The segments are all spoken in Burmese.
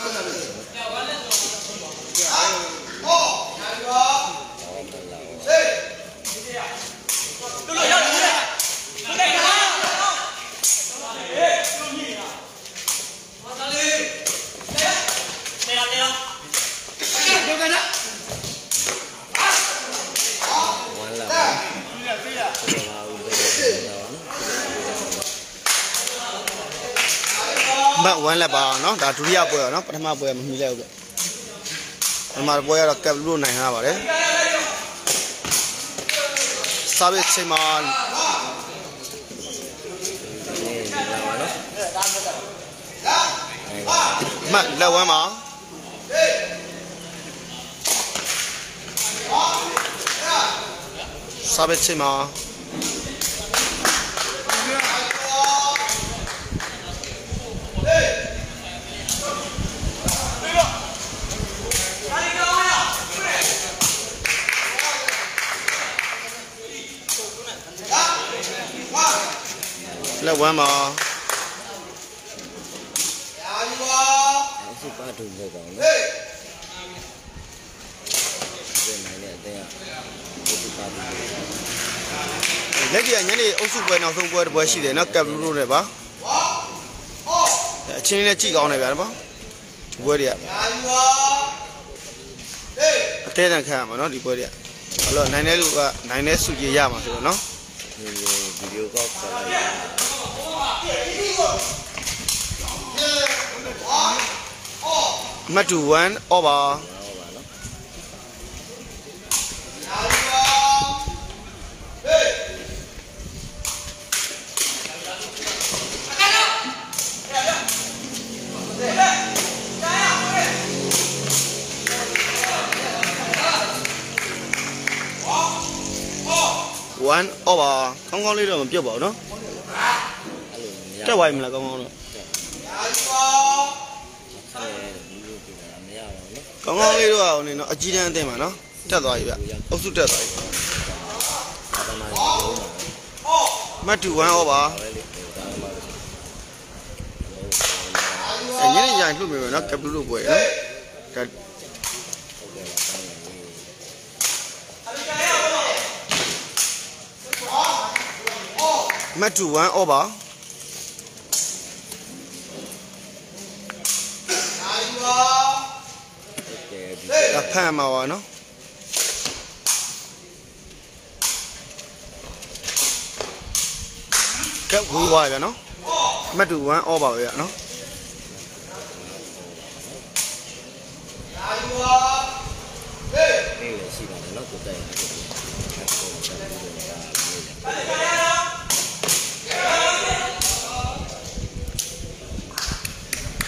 ဝမ်း န်းလက်ပါနော်ဒါဒုတိယပွဲရောနော်ပထမပွဲမမီလိုက်ဘူးပထမပွဲကတော့ကက်ဘလူးနိုင်ရပါတယ်စာပေချိန်မှာမတ်လက်ဝမ်းမှာစာပေချိန်မှာ ဝမ်းပါအစ်ပါထုံပဲကောင်းလေဒီနိုင်တဲ့အတင်းအစ်ပါထုံလက်ကြီးကညနေအုပ်စုပွဲနောက်ဆုံးပွဲတစ်ပွဲရှိတယ်နော်ကပ်လူတို့လည်းပါအချင်းလေးကြည့်ကောင်းတယ်ဗျာနော်ပွဲတွေကအသေးတန်ခံရမှာနော်ဒီပွဲတွေအဲ့တော့နိုင်တဲ့လူကနိုင်တဲ့စုကြီးရမှာဆိုတော့နော်ဒီဗီဒီယိုကောက်ဆက်လိုက် မတ်တူ1 over ဟောပါနော်1 over ကောင်းကောင်းလေးတော့မပြု တက်သွားပြီမလားကောင်းကောင်းတော့ကောင်းကောင်းလေးတော့အောင်နေနော်အကြီးတန်းအသင်းပါနော်တက်သွားပြီဗျအုပ်စုတက်သွားပြီမတ်တူ1 over ညနေညလှုပ်မယ်နော်ကပ်လူလို့ပွဲနော်ဒါမတ်တူ1 over ဒါဖန့်မှာပါနော်ကပ်ဝေးသွားပြီနော်မတူ1 over ပဲနော်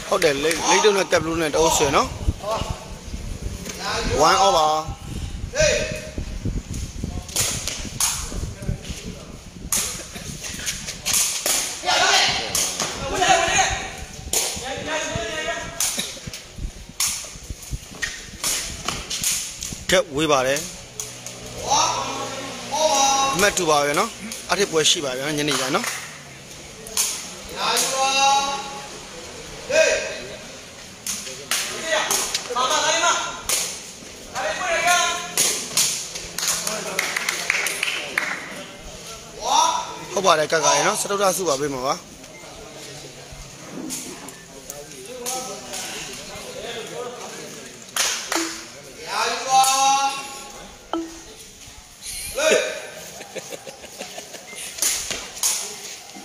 ဟုတ်တယ်လိတ်လိတ်တုံးနဲ့ကပ်ဘလူးနဲ့တအုပ်ဆွဲနော် 1 over ကပ်ဝေးပါတယ်အမှတ်တူပါပဲနော်အထစ်ပွဲရှိပါဗျာညနေကျနော်ဟုတ် ပါတယ်ကက်ကရေနော်စတုဒ္ဒစုပါပေးမှာပါ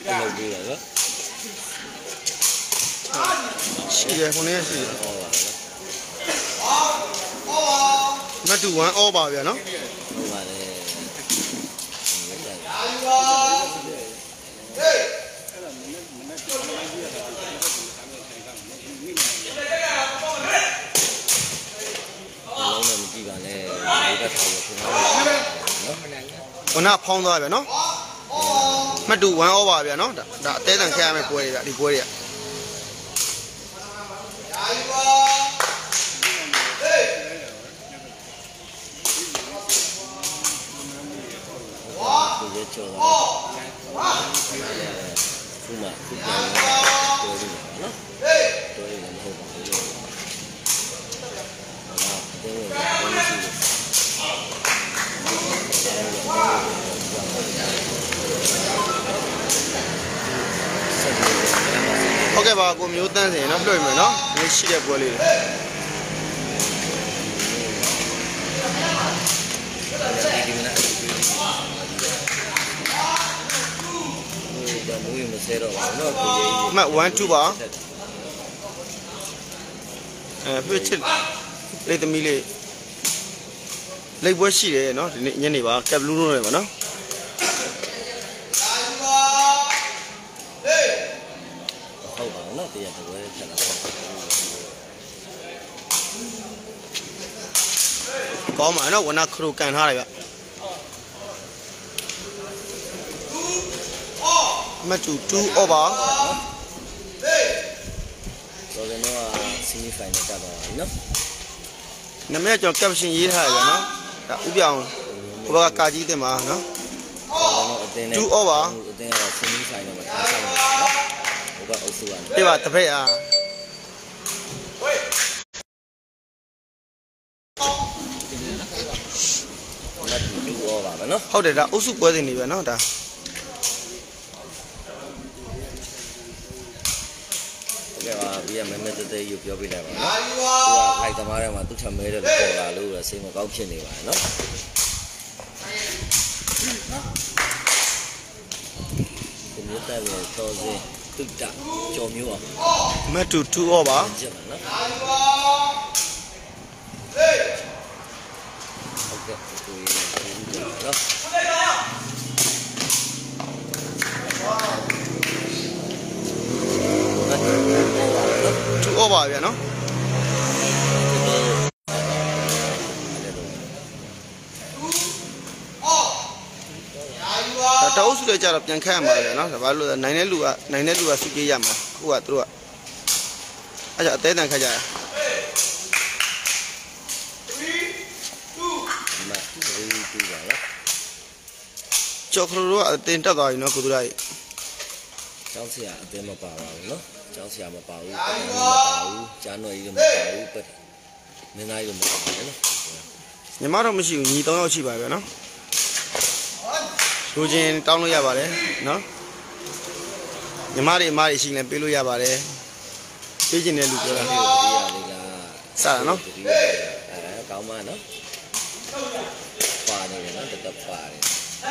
အဲ့လိုပြီးတော့နော်ရှိတယ်ခုနေ့ရှိတယ်ဟောပါနော်မတ်တူ1 all ပါဗျာနော် ခုနဖောင်းသွားဗျာနော်မတူ1 over ဗျာနော်ဒါဒါအသေးတန်ခဲ့ရမယ့်ပွဲတွေဗျာဒီပွဲတွေကဒီကျော်တာခုမှခုပြန်တော်ပြီနော်တော်ပြီမဟုတ်ပါဘူးဒါကတော်ပြီ ဟုတ်ကဲ့ပါကိုမျိုးတန်းစင်နော်လွှတ်မယ်နော်ဒီရှိတဲ့ပွဲလေးတွေ ဒီမနက်ဒီတော့မူးရမစဲတော့ပါဘူးเนาะကိုကြီး အမှတ်1 2ပါအဲပြစ်ချစ်လေးသမီးလေးလိပ်ပွဲရှိတယ်နော်ဒီနေ့ညနေပါကပ်ဘလူးလုံးတွေပါနော် ဟုတ် ကောင်းပါနော်ဝနာခရိုကန်ထားတယ်ဗျမတူ2 over တော်တယ်နော် semi final တက်သွားပြီနော်နမည်ကျွန်တော် caption ရေးထားရနော်ဒါဥပြောင်းဟိုဘက်ကကာကြီးတင်ပါနော်2 over အတင်းက semi final မှာထားတယ်နော်ဟိုဘက်အုပ်စုကတိပါတပည့်အား ဟုတ်တယ်ဒါအုပ်စုပွဲစဉ်နေပဲနော်ဒါ ဟုတ်ကဲ့ပါပြီးရမမဲတဲတဲယူပြောပြလိုက်ပါเนาะသူကလိုက်သမားထဲမှာသူ့ထမဲတယ်လို့ပေါ်လာလို့စိတ်မကောင်းဖြစ်နေပါเนาะဒီမျိုးတက်ရတော့စေတုတ္တကြော်မျိုးအောင် အမှတ်2 2 over ကျက်ပါနော်ဟုတ်ကဲ့ကိုကြီး နော်2 over ဗျနော်ဒါတအုပ်စုတွေကြတော့ပြန်ခတ်ရမှာပဲနော်ဒါဘာလို့လဲနိုင်တဲ့လူကနိုင်တဲ့လူကစုပြေးရမှာခုကသူတို့ကအဲ့ဒါအသေးတန်ခတ်ကြရ မတ်ရီတူပါလား ကျော်ခရိုတို့ကအတင်တက်သွားပြီနော်ကိုသူရကြီးကျောင်းဆရာအတင်းမပါပါဘူးနော်ကျောင်းဆရာမပါဘူးပတ်မပါဘူးကျန်းတော်ကြီးလည်းမပါဘူးပတ်မင်းသားကြီးလည်းမပါဘူးနော်ညီမတော့မရှိဘူးညီ3ယောက်ရှိပါပဲနော်လူချင်းတောင်းလို့ရပါတယ်နော်ညီမတွေအမတွေရှိရင်ပေးလို့ရပါတယ်ပေးခြင်းတဲ့လူပြောတာဒီရီယာလေးကစတာနော်ဒီရီယာအဲကောင်းမနော်ပါနေတယ်နော်တတပါတယ် အ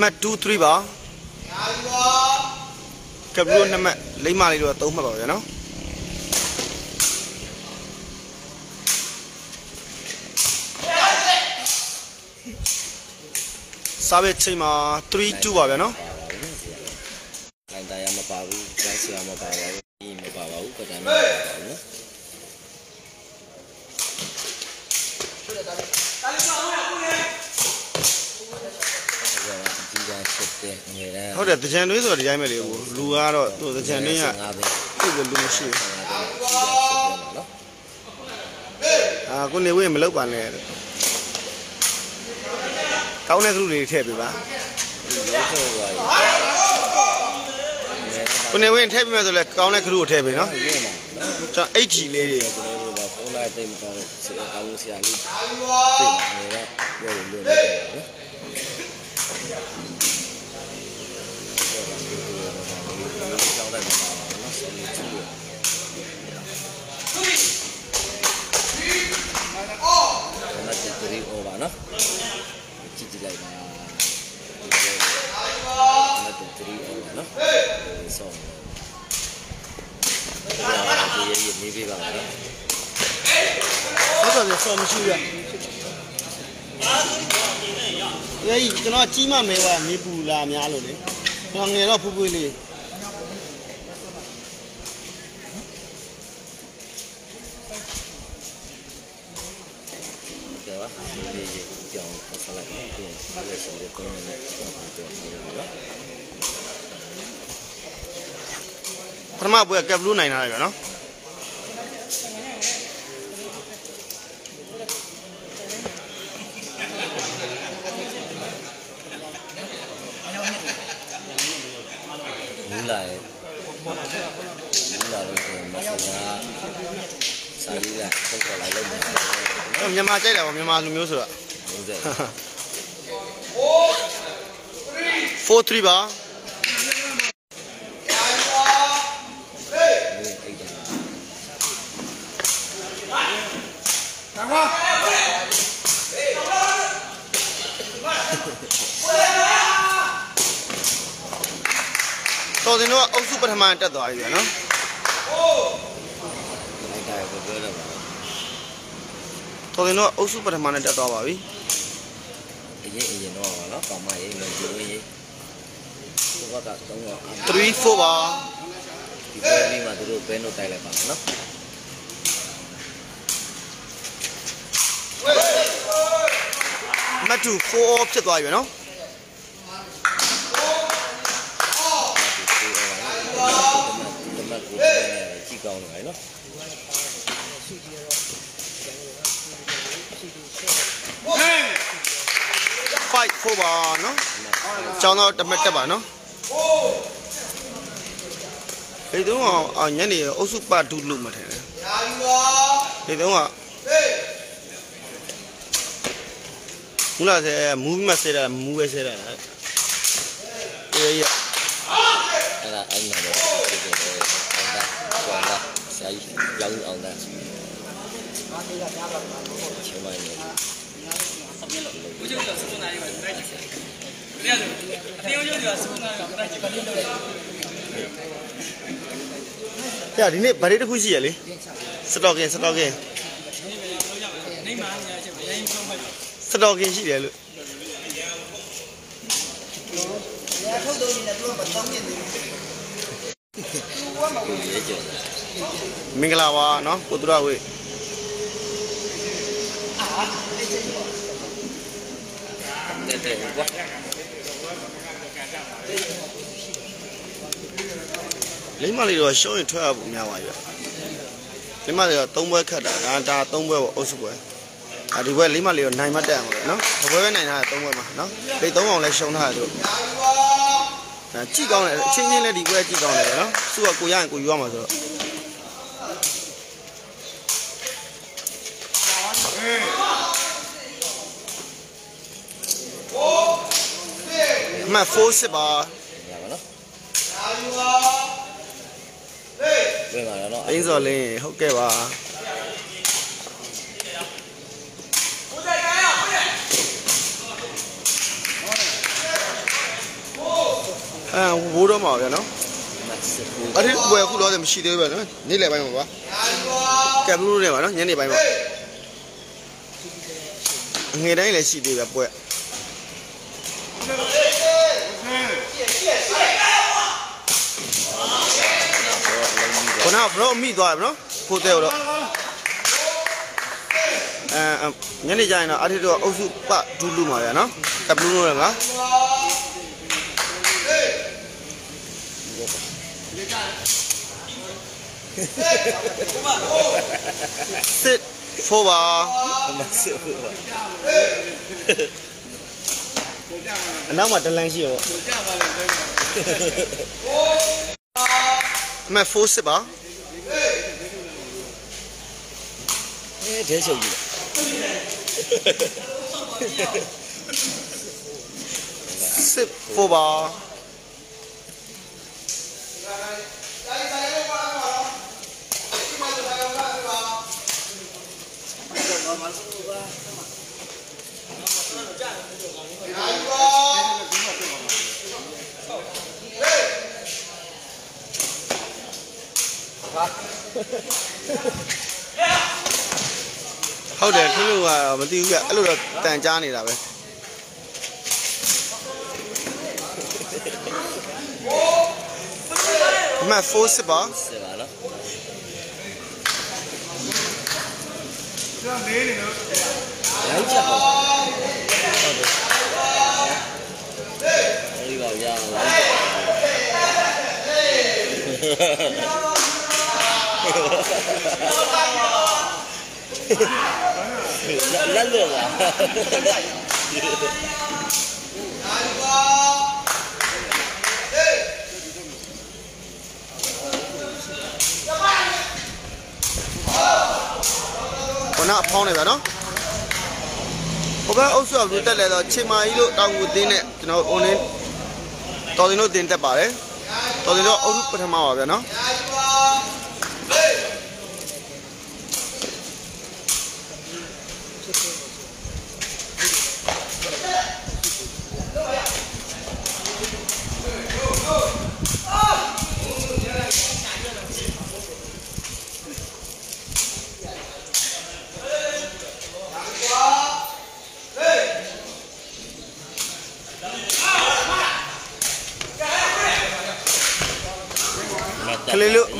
မှတ်2 3ပါကပ်ဘလူးနှစ်မှတ်လိမ့်မလေးတော့3မှတ်ပါဗျာနော်စားပဲချိန်မှာ3 2ပါဗျာနော် လိုင်တာရမပါဘူးကျန်းဆရာမပါပါဘူးဒီမပါပါဘူးပတ်တယ်မပါပါဘူးနော် ဟုတ်ကဲ့ပါအကြီးကရှစ်တဲ့ငယ်တန်း ဟုတ်တယ်တကြံတွင်းဆိုတော့ဒီတိုင်းပဲလေဟိုလူကတော့သူတကြံတွင်းကငါးသိန်းသူ့ကိုလူမရှိဘူးငါးသိန်းအကြီးကရှစ်တဲ့နော်အာကိုနေဝင်းမလောက်ပါနဲ့ကောင်းတဲ့ကလူတွေထည့်ပေးပါဒီလိုဆိုပါရင်ကိုနေဝင်းထည့်ပေးမယ်ဆိုလဲကောင်းတဲ့ကလူကိုထည့်ပေးနော်ဒီလိုမှာကျွန်တော် HG လေးတွေကျွန်တော်တို့ကဖုန်းလိုက်တိတ်မကောင်းဆရာကောင်းဆရာလေးတိတ်နေတာပြောလို့လို့နေတယ်နော်ကျောင်းတိုင်းမှာနော်ဆောင်းနေချူတယ်မတ်တီ3 over နော်ကြည့်ကြည့်လိုက်ပါမတ်တီ3 over နော်ဆောင်းဒီရည်နေပြပါနော် ဟုတ်တယ် ဆော်မရှိဘူးရရေးကျွန်တော်ကြီးမမဲပါမြေပူလာများလို့လေကျွန်တော်ငယ်တော့ဖူးဖူးလေးကဲပါဒီလေးကြောင်းဆက်လိုက်ပြီးဒီလိုဆိုတဲ့ပုံနဲ့ကျွန်တော်ပြောနေတယ်နော်ပထမပွဲကပ်ဘလူးနိုင်လာတယ်ဗျာနော် လာရဲ့မူလာလို့ဆိုရင်မဆရာစာရေးကပုတ်ပေါ်လာလို့မရဘူးမြန်မာကြိုက်တယ်ဗောမြန်မာလူမျိုးဆိုတော့မ4 3ပါ အဲ့ဒါ တော်စင်တော့အုပ်စုပထမတက်သွားပြီဗျာနော်အဲ့ဒါကိုပြောတော့ပါတော်စင်တော့အုပ်စုပထမနဲ့တက်သွားပါပြီအရင်အရင်တော့ပါနော်ကောင်မရေးမယ်ဒီရေးဒီဘက်ကတော့3 4ပါဒီပွဲလေးမှာသူတို့ဘဲနို့တိုက်လိုက်ပါနော်မတ်တူ4ဖြစ်သွားပြီဗျာနော် ဒီမတ်ကိုကြည့်ကောင်းတယ်နော် 5 4ပါနော်ကျောင်းတော့တမက်တက်ပါနော်ဒီတော့အညနေအုပ်စုပဒုလို့မထင်တယ်ဒီတော့ကမူလာစေမူးမဆဲတာမူးပဲဆဲတာအေးရအဲ့ဒါအဲ့မှာတော့ဒီလိုပဲအောင်တာကွာလာဆရာကြီးရောင်းအောင်တာချင်းမိုင်းနေ ဘုရားကစုံနာရီပါတိုက်ချင်တယ်။ဒါဆိုအပြောင်းကျိုးကစုံနာရီပါတိုက်ချင်ပါလိမ့်မယ်။ကြာဒီနေ့ဗရီတစ်ခုရှိရလေစတော့ကင်စတော့ကင်နေမှာညာချက်အရင်ဆုံးပဲစတော့ကင်ရှိတယ်လို့ရာထုတ်တော့ဒီကတော့မတော့နေဘူးသူကမဝင်ရကြမင်္ဂလာပါနော်ကိုသူရဝေးအာ တဲ့တဲ့ကွာလိမ့်မလေးတော့ရှုံးရင်ထွက်ရဖို့များပါပြီလိမ့်မလေးတော့၃ဘွဲခတ်တာဒါဒါ၃ဘွဲပေါ့အုပ်စုပွဲအာဒီဘွဲလိမ့်မလေးတော့နိုင်မတက်အောင်လို့နော်ဒီဘွဲပဲနိုင်တာ၃ဘွဲမှာနော်လေ၃အောင်လဲရှုံးထားတယ်သူဒါကြည့်ကောင်းတယ်အချင်းချင်းလဲဒီဘွဲကြည့်ကောင်းတယ်ပဲနော်သူကကိုရရင်ကိုယူရမှာဆိုတော့ အမှတ်4စစ်ပါရပါနော်ပြန်လာတော့အင်းစော်လင်းဟုတ်ကဲ့ပါအဲဘိုးတော့မှာဗျာနော်အဲ့ဒီဘွယ်အခုတော့မရှိသေးဘူးဗျာနော်နေ့လယ်ပိုင်းမှာပါကက်ဘလူးနဲ့ပါနော်ညနေပိုင်းပါငွေတိုင်းလည်းရှိသေးပဲပွဲ ခုနကဘရောမိသွားတယ်ဗျနော်ကိုတဲ့တော့အဲညနေကျရင်တော့အထက်တော့အုပ်စုပဒူးလူမှာဗျာနော်ကက်ဘလူးနဲ့ပါစစ်ဖိုးပါမစစ်ဘူးပါ အနောက်မှာတလန်းရှိရောအမေဖိုးစစ်ပါအဲတဲချုပ်ကြီးစစ်ဖိုးပါ ဟုတ်တယ်ခင်းလို့ကတော့မသိဘူးပြအဲ့လိုတော့တန်ကြားနေတာပဲအမဖိုးစစ်ပါစစ်ပါနော်ရိုင်းချက်ပါဟုတ်တယ်ဒီပါရအောင် လက်လွတ်လာခုနအဖောင်းနေဗျာနော်ဟိုဘက်အုပ်စုကဘူးတက်လဲတော့ချေမာကြီးတို့တောင်ကိုတင်းနဲ့ကျွန်တော် online တော်တင်တို့တင်တက်ပါတယ်တော်တင်တို့အုပ်စုပထမပါဗျာနော်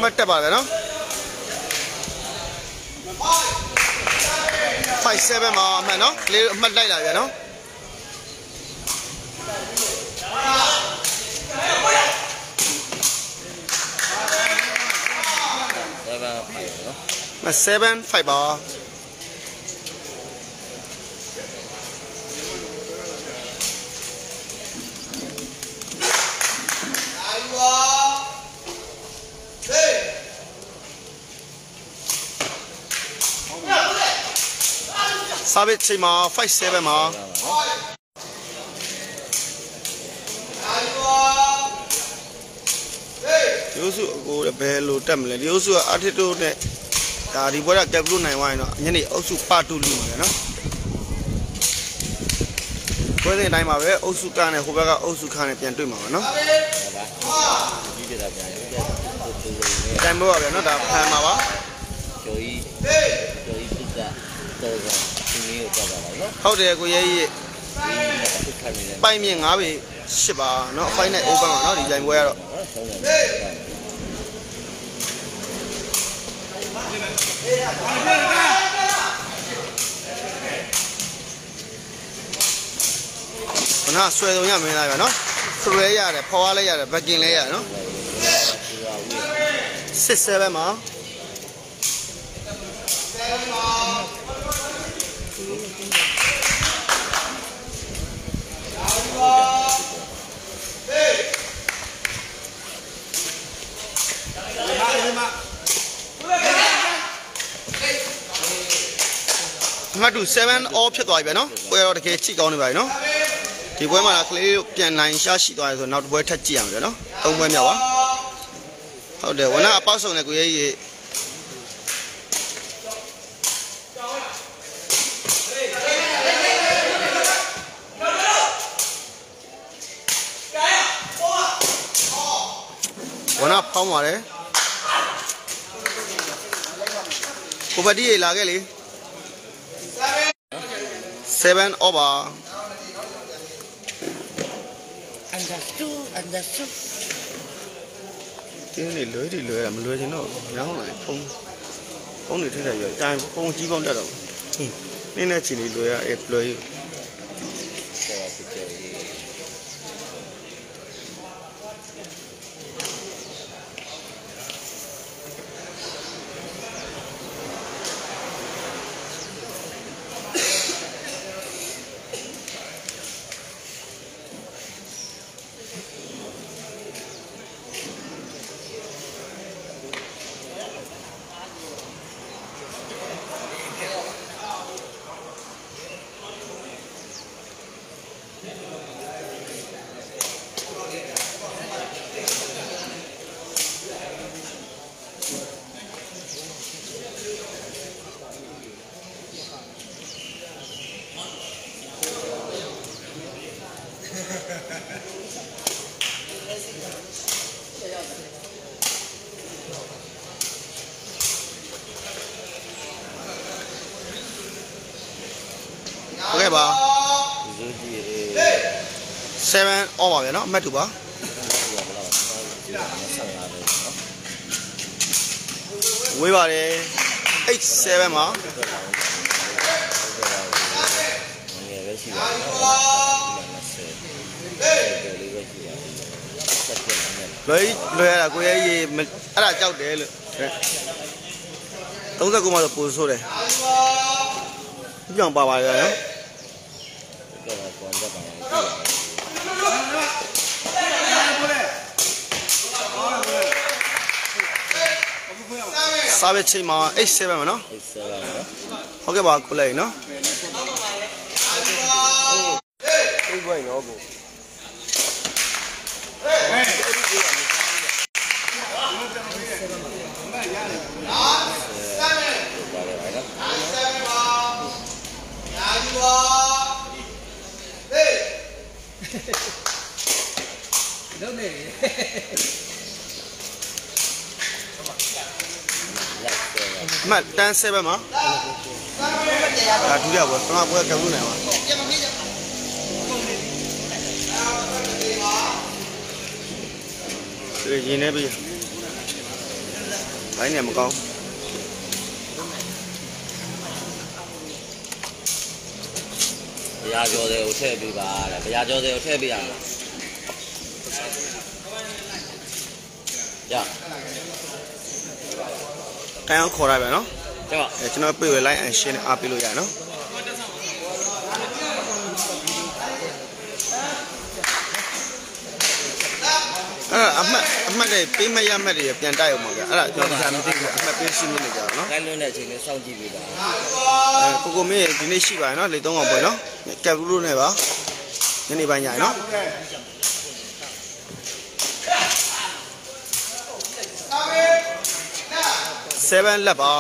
မှတ်တက်ပါဗျာနော်5 7မှာအမှတ်နော်ကလေးလို့အမှတ်လိုက်လာဗျာနော်7ဖိုင်နော်မ7 5ပါ စာဘစ်ချိန်မှာ5 7မှာ7ပါနော်ဒီဥစုအကိုဘယ်လိုတက်မလဲဒီဥစုကအထစ်တို့နဲ့ဒါဒီဘွဲကကက်ပလို့နိုင်သွားရင်တော့ညနေအုပ်စုပတူလူမှာနော်ဘွဲတဲ့အတိုင်းပါပဲအုပ်စုကနဲ့ဟိုဘက်ကအုပ်စုခနဲ့ပြန်တွေ့မှာပါနော်ဒါပါဒီပြတာပြန်ရပြတူတူလေးအတိုင်းဘောပါဗျာနော်ဒါဖန်မှာပါကျော်ကြီးကျော်ကြီးပြတာတော့ဒီ နေ့ကိုကြောက်ပါတော့နော်ဟုတ်တယ်ကိုရဲကြီးဒီမှာတစ်ခါနေတယ်ပိုင်မြင့်9ပေ10ပါနော်အဖိုင်းနဲ့ open ပါနော်ဒီကြိုင်ပွဲကတော့နော်ဆောင်းရတယ်ခဏဆွဲဆုံးရမင်းသားပဲနော်ဆွဲရတယ်ဖော်ရလဲရတယ်ဘက်ကင်လဲရတယ်နော်ဒီဟာဝေးစစ်7မှာ ငါတို့7 all ဖြစ်သွားပြီပဲနော်ပွဲတော့တကယ်ချိကောင်းနေပါပြီနော်ဒီပွဲမှာကလေးပြန်နိုင်ရှားရှိသွားတယ်ဆိုတော့နောက်တစ်ပွဲထပ်ကြည့်ရမယ်နော်သုံးပွဲမြောက်ပါဟုတ်တယ်ဝနအပေါက်ဆုံးနဲ့ကိုရဲ ဝနဖောင်းပါတယ်ကိုပတိရေလာခဲ့လေ7 over အန်ဒါစူအန်ဒါစူတင်းနေလွဲတွေလွဲတာမလွဲချင်တော့ညောင်းလာဖုံးဖုံးနေထိတယ်ရတိုင်ဖုံးကြီးပေါင်းတက်တော့နင်းနဲ့ချီနေလွဲရအဲလွဲဆော အမှတ်တူပါဒီကဘယ်လောက်ဒီက25ပဲနော်ဝေးပါတယ်8 7မှာငငယ်ပဲရှိပါတော့နော်20တယ်လေးပဲရှိပါဆက်ပြနေတယ်လွဲလွဲရတာကိုရဲကြီးမအဲ့ဒါကြောက်တယ်လို့39မှာဆိုပိုဆိုးတယ်ပြောင်းပါပါရနော် ဒီကကွန်တက်ပါပြီ စားပဲချိန်မှာ8 7မှာနော်အိတ်ဆာနော်ဟုတ်ကဲ့ပါကိုလိုက်နော်ပွဲနော်ကိုပါတယ်ပါနော်လုံးနေ လက်ဆယ်ပါ အမှတ်တန်း7မှာဒါဒုတိယပွဲပထမပွဲကဘူးနိုင်ပါဒီရင်နေပြီဘိုင်းနေမကောင်းဘုရားကျော်တယ်ကိုထည့်ပေးပါတဲ့ဘုရားကျော်တယ်ကိုထည့်ပေးရမှာရ တိုင်အောင်ခေါ်ရပြန်နော်ကျော်အဲကျွန်တော်ပြေဝဲလိုက်အန်ရှင်းနဲ့အားပေးလို့ရတယ်နော်အဲ့ဒါအမှတ်အမှတ်တွေပေးမရမှတ်တွေပြန်တိုက်အောင်ပါဗျအဲ့ဒါကျွန်တော်ဒါမသိဘူးအမှတ်ပေးရှင်းနေကြတော့နော်ကိုင်းလွန်းတဲ့အချိန်လေးစောင့်ကြည့်ပေးပါအဲကိုကိုမင်းဒီနေ့ရှိပါရနော်လေသုံးအောင်ပွဲနော်ကက်ဘူးလို့နဲ့ပါညနေပိုင်းညရနော် 7လက်ပါ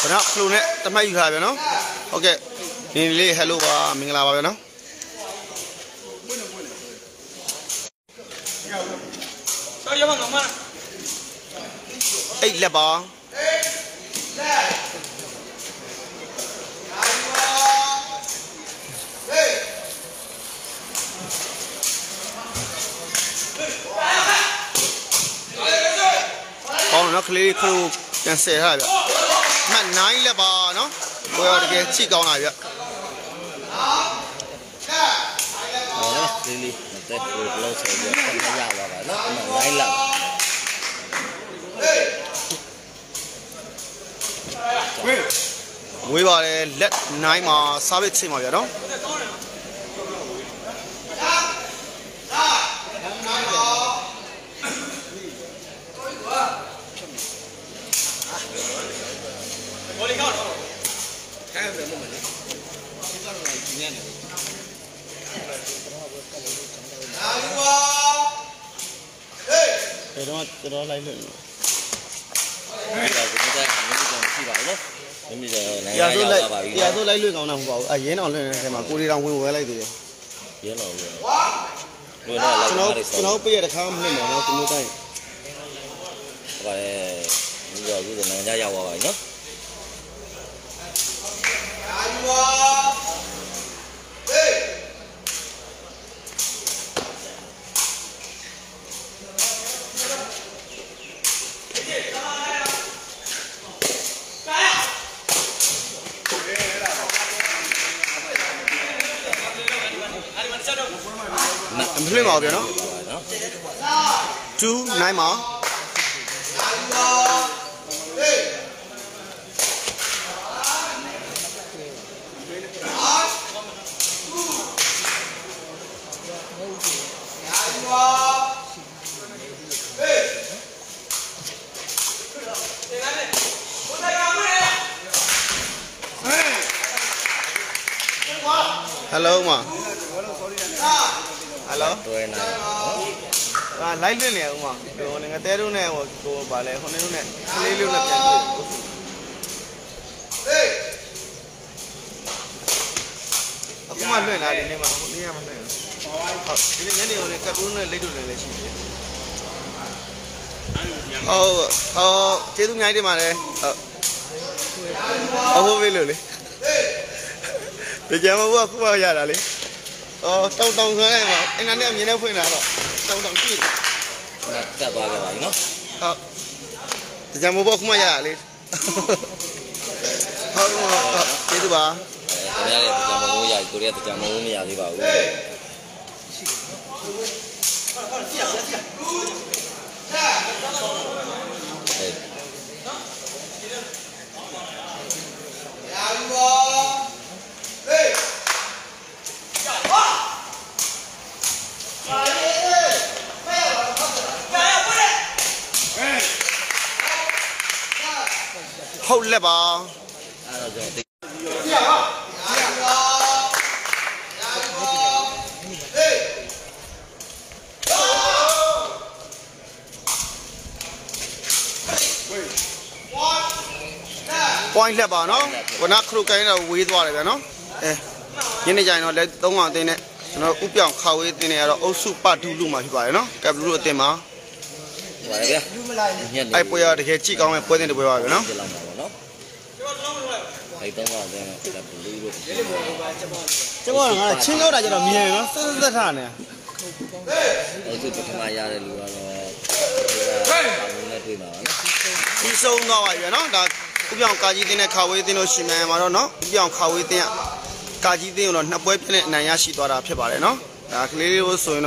ခဏဖလိုနဲ့တမတ်ယူထားပြန်နော်ဟုတ်ကဲ့ဒီလေးဟယ်လိုပါမင်္ဂလာပါဗျာနော်တော့ရမငမလား အိတ်လက်ပါကောင်းနော်ကလေးခလို့ပြန်ဆယ်ထားဗျမှတ်9လက်ပါနော်ကိုရတကယ်ချိကောင်းတာဗျဟောနော်လေးလေးမတက်ဘူးဘလို့ဆိုပြီးတော့မရပါပါနော်အမှန်9လောက် ဝေးပါတယ်လက်9မှာစားပစ်ချိန်ပါဗျာနော်ဘောလီကောက်တော့ခိုင်းတယ်မမလေးဒီကတော့ညနေအဲတော့ကျွန်တော်လိုက်လို့အဲ့ဒါကိုမတက်မင်းတို့မရှိပါဘူးနော် မင်းတို့နိုင်ငံတရားရောက်စိုးလိုက်လာပါပြီတရားစိုးလိုက်လွင့်ကောင်းတာမဟုတ်ပါဘူးအရင်တော့လွင့်နေတဲ့ထဲမှာကိုရီတောင်ဝင်ဝဲလိုက်သေးတယ်ရင်းတော့ဘူးဘယ်တော့လာကျွန်တော်လဲကျွန်တော်ပြရတဲ့ခါမလွင့်ပါတော့ဒီလိုတိုင်းဘာလဲဒီတော့ဒီနိုင်ငံရောက်သွားပါပြီနော်မလွင့်ပါဘူးဗျာနော်ပါပါနော် 2 9မှာဟယ်လိုမှာဟယ် လိုတွဲနိုင်နော်အာလိုက်လွင့်နေအောင်မှာဟိုငါတဲတို့နဲ့ဟိုဟိုဗာလဲဟိုနေတို့နဲ့ကလေးလေးနဲ့ပြန်တွေ့အခုမှလွင့်လာတယ်နေမှာဟိုနေရမှာလွင့်ဟုတ်ဒီနေ့ညနေဟိုနေကပ်ဘူးနဲ့လိတ်တို့လည်းရှိတယ်ဟုတ်ဟုတ်ကျေးဇူးအများကြီးတင်ပါတယ်ဟုတ်ဟုတ်ပြီလို့လေဒီကြမှာဘုခုမှရတာလေ အော်တောင်းတောင်းဆွဲလိုက်ပါအင်းနဲ့အမြင်နဲ့ဖွင့်လာတော့တောင်းတောင်းကြည့်တက်သွားခဲ့ပါပြီနော်ဟုတ်ဒီကြမှာဘုခုမှရတာလေဟုတ်ဟုတ်ကျေးဇူးပါအဲခင်ဗျားရဲ့တရားမလို့ရကိုရီးယားတရားမလို့မရသေးပါဘူးအဲဟ ဟုတ်လက်ပါအဲ့တော့ကျွန်တော် point လက်ပါနော်ဝနခရုကိုင်းတော့ဝေးသွားတယ်ဗျာနော်အဲညနေကျရင်တော့လက်သုံးအောင်အတင်းနဲ့ ကျွန်တော်ဥပြောင်ခါဝေးအတင်းနဲ့ကတော့အုပ်စုပဒူလူမှာဖြစ်ပါတယ်နော်ကပ်ဘလူးအတင်းမှာပါလေဗျာညက်နေအဲ့ပွဲရတကယ်ကြည့်ကောင်းတဲ့ပွဲစဉ်တစ်ပွဲပါဗျာနော်ပြလောက်ပါပါနော်အဲ့တော့ကတော့ဒါဘလူးတို့ကျွန်တော်ကငါချင်းလောက်တာကျတော့မြင်နော်စစသက်ထားနေအဲ့ဒီပထမရတဲ့လူကတော့ဒါကဘုံနဲ့တွေ့ပါပါနော်ပြီးဆုံးသွားပါပြီဗျာနော်ဒါဥပြောင်ကာကြီးတင်းနဲ့ခါဝေးတင်းလို့ရှင်မယ်မှာတော့နော်ဥပြောင်ခါဝေးတင်းက ကာကြီးတင်းကိုတော့နှစ်ပွဲပြည့်နဲ့အနိုင်ရရှိသွားတာဖြစ်ပါတယ်နော်ဒါကလေးလေးလို့ဆိုရင်တော့